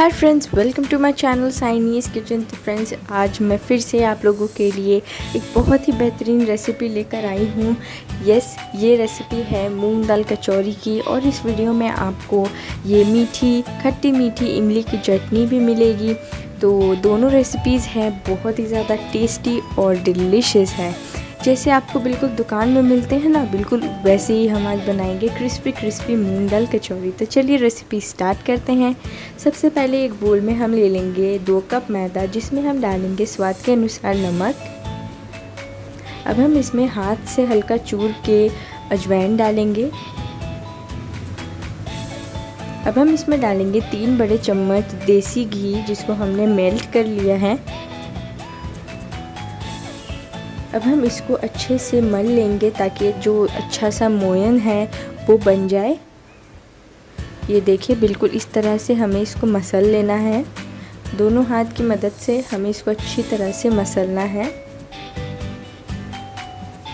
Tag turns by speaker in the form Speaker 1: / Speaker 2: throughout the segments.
Speaker 1: Hi friends welcome to my channel Saini's kitchen तो friends आज मैं फिर से आप लोगों के लिए एक बहुत ही बेहतरीन रेसिपी लेकर आई हूँ। यस ये रेसिपी है मूंग दाल कचौरी की और इस वीडियो में आपको ये मीठी, खट्टी मीठी इमली की चटनी भी मिलेगी। तो दोनों रेसिपीज़ हैं, बहुत ही ज़्यादा टेस्टी और डिलीशियस है। जैसे आपको बिल्कुल दुकान में मिलते हैं ना, बिल्कुल वैसे ही हम आज बनाएँगे क्रिस्पी क्रिस्पी मूंग दाल कचौरी तो चलिए रेसिपी स्टार्ट करते हैं। सबसे पहले एक बोल में हम ले लेंगे दो कप मैदा, जिसमें हम डालेंगे स्वाद के अनुसार नमक। अब हम इसमें हाथ से हल्का चूर के अजवाइन डालेंगे। अब हम इसमें डालेंगे तीन बड़े चम्मच देसी घी, जिसको हमने मेल्ट कर लिया है। अब हम इसको अच्छे से मल लेंगे ताकि जो अच्छा सा मोयन है, वो बन जाए। ये देखिए, बिल्कुल इस तरह से हमें इसको मसल लेना है। दोनों हाथ की मदद से हमें इसको अच्छी तरह से मसलना है।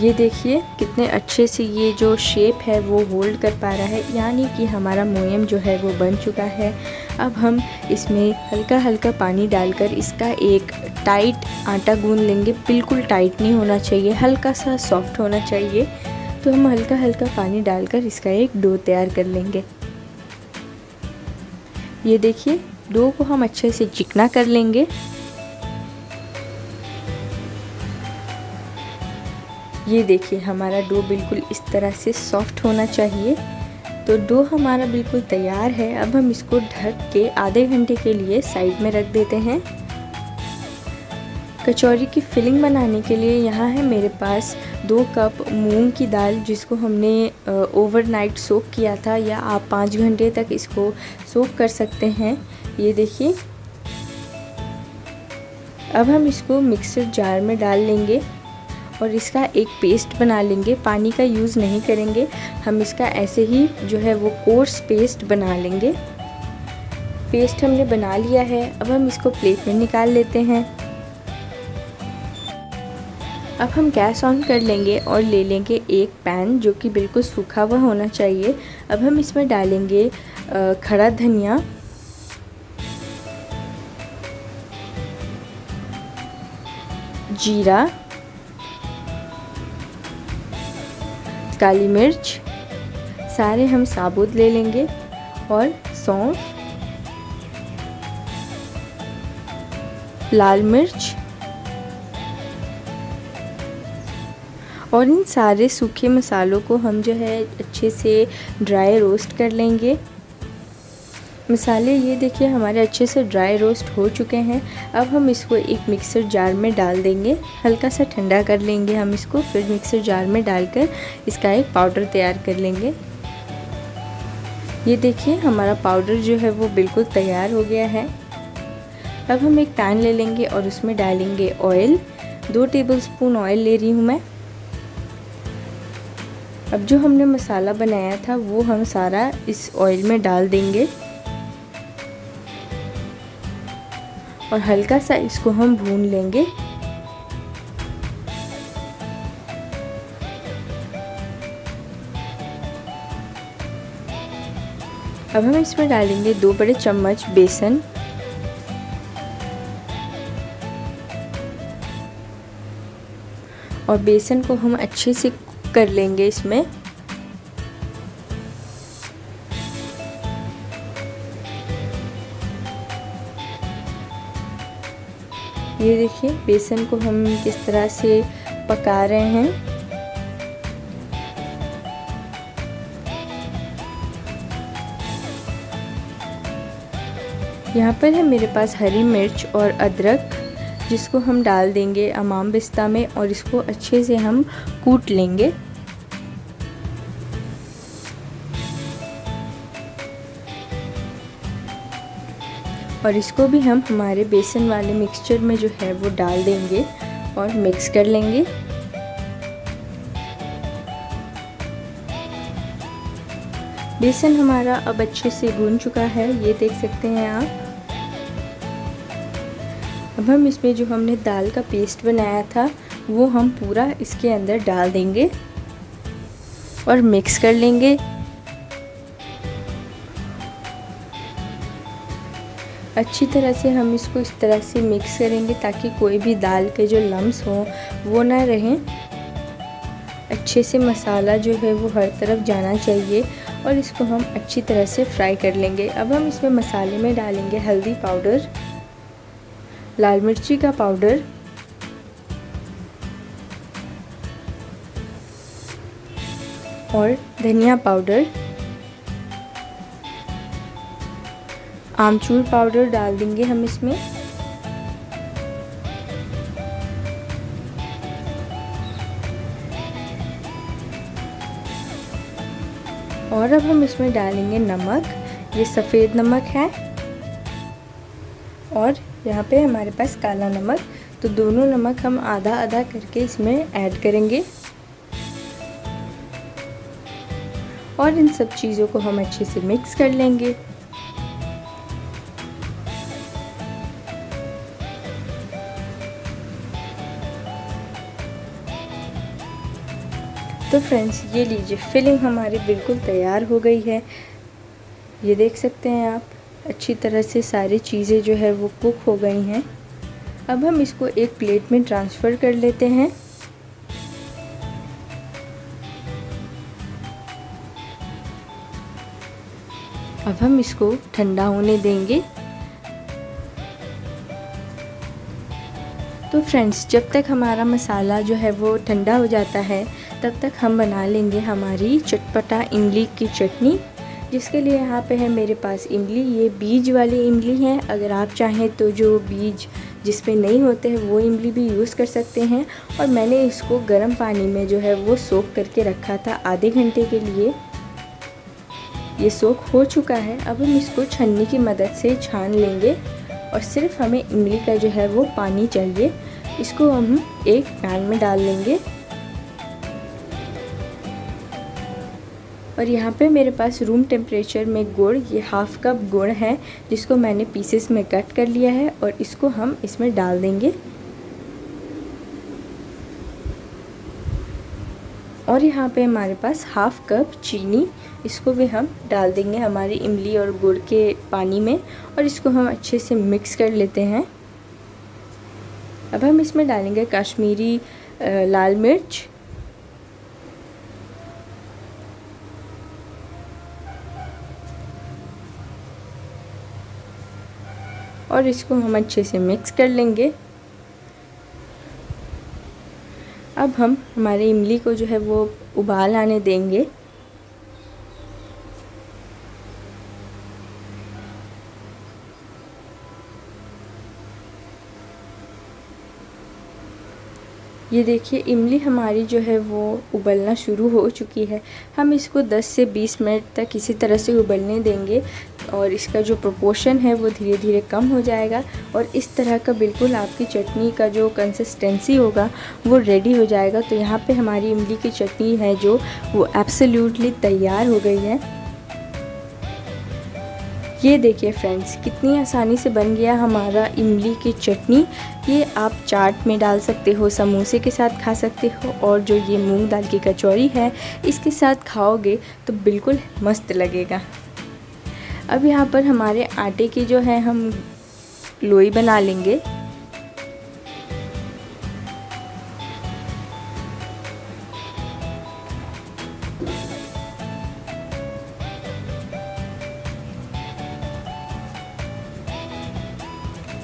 Speaker 1: ये देखिए, कितने अच्छे से ये जो शेप है, वो होल्ड कर पा रहा है। यानी कि हमारा मोयम जो है, वो बन चुका है। अब हम इसमें हल्का हल्का पानी डालकर इसका एक टाइट आटा गूंद लेंगे। बिल्कुल टाइट नहीं होना चाहिए, हल्का सा सॉफ्ट होना चाहिए। तो हम हल्का हल्का पानी डालकर इसका एक डो तैयार कर लेंगे। ये देखिए, डो को हम अच्छे से चिकना कर लेंगे। ये देखिए, हमारा डो बिल्कुल इस तरह से सॉफ्ट होना चाहिए। तो डो हमारा बिल्कुल तैयार है। अब हम इसको ढक के आधे घंटे के लिए साइड में रख देते हैं। कचौरी की फिलिंग बनाने के लिए यहाँ है मेरे पास दो कप मूंग की दाल, जिसको हमने ओवरनाइट सोक किया था, या आप पाँच घंटे तक इसको सोक कर सकते हैं। ये देखिए। अब हम इसको मिक्सर जार में डाल लेंगे। और इसका एक पेस्ट बना लेंगे। पानी का यूज़ नहीं करेंगे। हम इसका ऐसे ही जो है वो कोर्स पेस्ट बना लेंगे। पेस्ट हमने बना लिया है। अब हम इसको प्लेट में निकाल लेते हैं। अब हम गैस ऑन कर लेंगे और ले लेंगे एक पैन जो कि बिल्कुल सूखा हुआ होना चाहिए। अब हम इसमें डालेंगे खड़ा धनिया। जीरा। काली मिर्च, सारे हम साबुत ले लेंगे और सौंफ, लाल मिर्च और इन सारे सूखे मसालों को हम जो है अच्छे से ड्राई रोस्ट कर लेंगे। मसाले, ये देखिए, हमारे अच्छे से ड्राई रोस्ट हो चुके हैं। अब हम इसको एक मिक्सर जार में डाल देंगे। हल्का सा ठंडा कर लेंगे हम इसको, फिर मिक्सर जार में डालकर इसका एक पाउडर तैयार कर लेंगे। ये देखिए, हमारा पाउडर जो है वो बिल्कुल तैयार हो गया है। अब हम एक पैन ले लेंगे और उसमें डालेंगे ऑयल दो टेबल स्पून ऑयल ले रही हूँ मैं। अब जो हमने मसाला बनाया था, वो हम सारा इस ऑयल में डाल देंगे। और हल्का सा इसको हम भून लेंगे। अब हम इसमें डालेंगे दो बड़े चम्मच बेसन। और बेसन को हम अच्छे से कर लेंगे इसमें। ये देखिए, बेसन को हम किस तरह से पका रहे हैं। यहाँ पर है मेरे पास हरी मिर्च और अदरक, जिसको हम डाल देंगे अमाम बिस्ता में और इसको अच्छे से हम कूट लेंगे। और इसको भी हम हमारे बेसन वाले मिक्सचर में जो है वो डाल देंगे और मिक्स कर लेंगे। बेसन हमारा अब अच्छे से भून चुका है, ये देख सकते हैं आप। अब हम इसमें जो हमने दाल का पेस्ट बनाया था, वो हम पूरा इसके अंदर डाल देंगे और मिक्स कर लेंगे। अच्छी तरह से हम इसको इस तरह से मिक्स करेंगे ताकि कोई भी दाल के जो लम्स हों, वो ना रहें। अच्छे से मसाला जो है वो हर तरफ़ जाना चाहिए और इसको हम अच्छी तरह से फ्राई कर लेंगे। अब हम इसमें मसाले में डालेंगे हल्दी पाउडर, लाल मिर्ची का पाउडर, और धनिया पाउडर। आमचूर पाउडर डाल देंगे हम इसमें। और अब हम इसमें डालेंगे नमक। ये सफ़ेद नमक है। और यहाँ पे हमारे पास काला नमक। तो दोनों नमक हम आधा आधा करके इसमें ऐड करेंगे। और इन सब चीज़ों को हम अच्छे से मिक्स कर लेंगे। तो फ्रेंड्स ये लीजिए फिलिंग हमारी बिल्कुल तैयार हो गई है। ये देख सकते हैं आप, अच्छी तरह से सारी चीज़ें जो है वो कुक हो गई हैं। अब हम इसको एक प्लेट में ट्रांसफ़र कर लेते हैं। अब हम इसको ठंडा होने देंगे। तो फ्रेंड्स जब तक हमारा मसाला जो है वो ठंडा हो जाता है तब तक हम बना लेंगे हमारी चटपटा इमली की चटनी, जिसके लिए यहाँ पे है मेरे पास इमली। ये बीज वाली इमली है। अगर आप चाहें तो जो बीज जिस पे नहीं होते हैं, वो इमली भी यूज़ कर सकते हैं। और मैंने इसको गर्म पानी में जो है वो सोख करके रखा था आधे घंटे के लिए। ये सोख हो चुका है। अब हम इसको छन्नी की मदद से छान लेंगे। और सिर्फ़ हमें इमली का जो है वो पानी चाहिए। इसको हम एक पैन में डाल लेंगे। और यहाँ पे मेरे पास रूम टेम्परेचर में गुड़, ये हाफ़ कप गुड़ है, जिसको मैंने पीसेस में कट कर लिया है और इसको हम इसमें डाल देंगे। और यहाँ पे हमारे पास हाफ़ कप चीनी, इसको भी हम डाल देंगे हमारी इमली और गुड़ के पानी में और इसको हम अच्छे से मिक्स कर लेते हैं। अब हम इसमें डालेंगे कश्मीरी लाल मिर्च और इसको हम अच्छे से मिक्स कर लेंगे। अब हम हमारे इमली को जो है वो उबाल आने देंगे। ये देखिए, इमली हमारी जो है वो उबलना शुरू हो चुकी है। हम इसको 10 से 20 मिनट तक इसी तरह से उबलने देंगे और इसका जो प्रोपोर्शन है वो धीरे धीरे कम हो जाएगा और इस तरह का बिल्कुल आपकी चटनी का जो कंसिस्टेंसी होगा, वो रेडी हो जाएगा। तो यहाँ पे हमारी इमली की चटनी है जो वो एब्सोल्युटली तैयार हो गई है। ये देखिए फ्रेंड्स कितनी आसानी से बन गया हमारा इमली की चटनी। ये आप चाट में डाल सकते हो, समोसे के साथ खा सकते हो और जो ये मूंग दाल की कचौड़ी है, इसके साथ खाओगे तो बिल्कुल मस्त लगेगा। अब यहाँ पर हमारे आटे की जो है हम लोई बना लेंगे।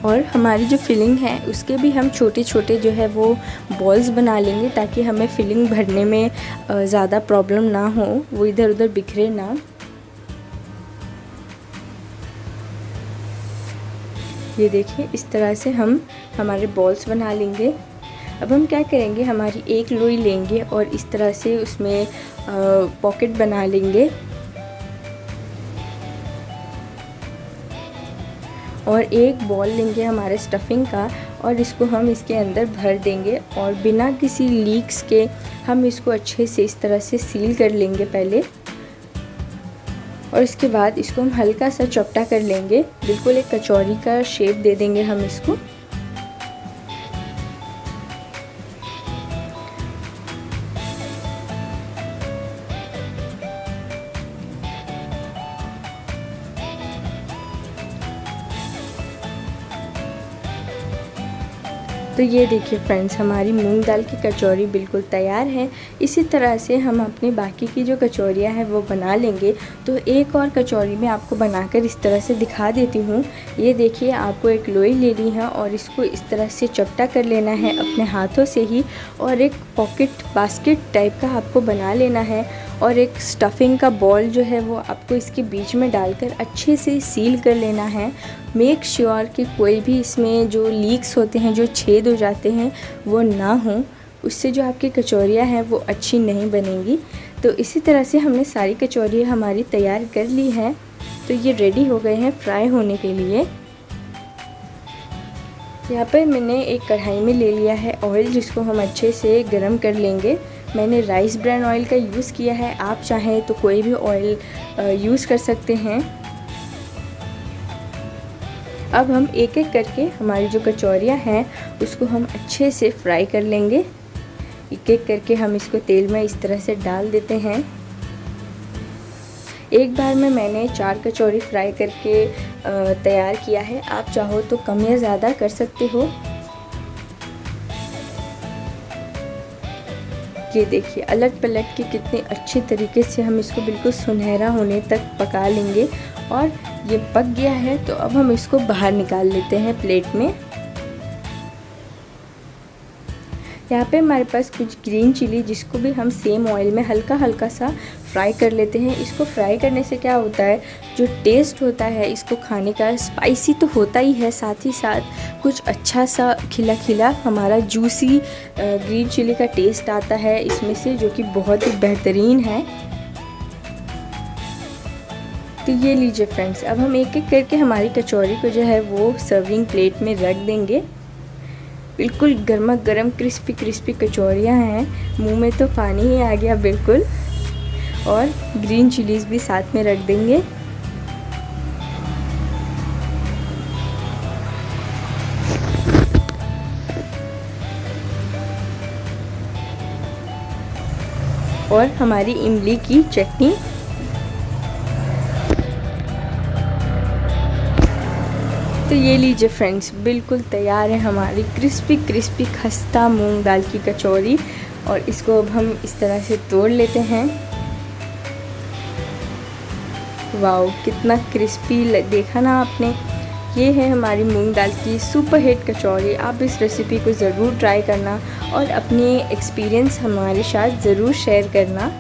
Speaker 1: और हमारी जो फिलिंग है, उसके भी हम छोटे छोटे जो है वो बॉल्स बना लेंगे ताकि हमें फिलिंग भरने में ज़्यादा प्रॉब्लम ना हो, वो इधर उधर बिखरे ना। ये देखिए, इस तरह से हम हमारे बॉल्स बना लेंगे। अब हम क्या करेंगे, हमारी एक लोई लेंगे और इस तरह से उसमें पॉकेट बना लेंगे। और एक बॉल लेंगे हमारे स्टफिंग का और इसको हम इसके अंदर भर देंगे और बिना किसी लीक्स के हम इसको अच्छे से इस तरह से सील कर लेंगे पहले। और इसके बाद इसको हम हल्का सा चपटा कर लेंगे। बिल्कुल एक कचौरी का शेप दे देंगे हम इसको। ये देखिए फ्रेंड्स हमारी मूंग दाल की कचौरी बिल्कुल तैयार है। इसी तरह से हम अपनी बाकी की जो कचौरियाँ हैं, वो बना लेंगे। तो एक और कचौरी में आपको बनाकर इस तरह से दिखा देती हूँ। ये देखिए, आपको एक लोई लेनी है और इसको इस तरह से चपटा कर लेना है अपने हाथों से ही और एक पॉकेट बास्केट टाइप का आपको बना लेना है। और एक स्टफिंग का बॉल जो है वो आपको इसके बीच में डालकर अच्छे से सील कर लेना है। मेक श्योर sure कि कोई भी इसमें जो लीक्स होते हैं, जो छेद हो जाते हैं, वो ना हों। उससे जो आपकी कचौरियाँ हैं, वो अच्छी नहीं बनेंगी। तो इसी तरह से हमने सारी कचौरियाँ हमारी तैयार कर ली हैं। तो ये रेडी हो गए हैं फ्राई होने के लिए। यहाँ पर मैंने एक कढ़ाई में ले लिया है ऑयल जिसको हम अच्छे से गर्म कर लेंगे। मैंने राइस ब्रांड ऑयल का यूज़ किया है। आप चाहें तो कोई भी ऑयल यूज़ कर सकते हैं। अब हम एक एक करके हमारी जो कचौरियाँ हैं, उसको हम अच्छे से फ्राई कर लेंगे। एक एक करके हम इसको तेल में इस तरह से डाल देते हैं। एक बार में मैंने चार कचौरी फ्राई करके तैयार किया है। आप चाहो तो कम या ज़्यादा कर सकते हो। ये देखिए अलट पलट के कितने अच्छे तरीके से हम इसको बिल्कुल सुनहरा होने तक पका लेंगे। और ये पक गया है तो अब हम इसको बाहर निकाल लेते हैं प्लेट में। यहाँ पे हमारे पास कुछ ग्रीन चिली, जिसको भी हम सेम ऑयल में हल्का हल्का सा फ्राई कर लेते हैं। इसको फ्राई करने से क्या होता है? जो टेस्ट होता है, इसको खाने का स्पाइसी तो होता ही है। साथ ही साथ कुछ अच्छा सा खिला खिला हमारा जूसी ग्रीन चिली का टेस्ट आता है इसमें से, जो कि बहुत ही बेहतरीन है। तो ये लीजिए फ्रेंड्स अब हम एक एक करके हमारी कचौरी को जो है वो सर्विंग प्लेट में रख देंगे। बिल्कुल गर्मा गर्म क्रिस्पी क्रिस्पी कचौरियाँ हैं। मुँह में तो पानी ही आ गया, बिल्कुल। और ग्रीन चिलीज़ भी साथ में रख देंगे। और हमारी इमली की चटनी। तो ये लीजिए फ्रेंड्स, बिल्कुल तैयार है हमारी क्रिस्पी क्रिस्पी खस्ता मूंग दाल की कचौरी और इसको अब हम इस तरह से तोड़ लेते हैं। वाओ, कितना क्रिस्पी देखा ना आपने। ये है हमारी मूंग दाल की सुपर हिट कचौरी आप इस रेसिपी को ज़रूर ट्राई करना और अपने एक्सपीरियंस हमारे साथ ज़रूर शेयर करना।